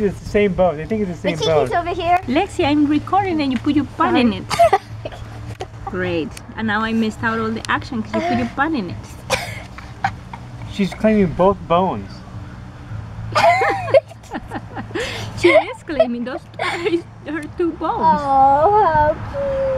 it's the same boat. They think it's the same the boat. over here. Lexi, I'm recording and you put your butt in it. Great. And now I missed out all the action because you put your butt in it. She's claiming both bones. she is claiming those two, her two bones. Oh, how cute.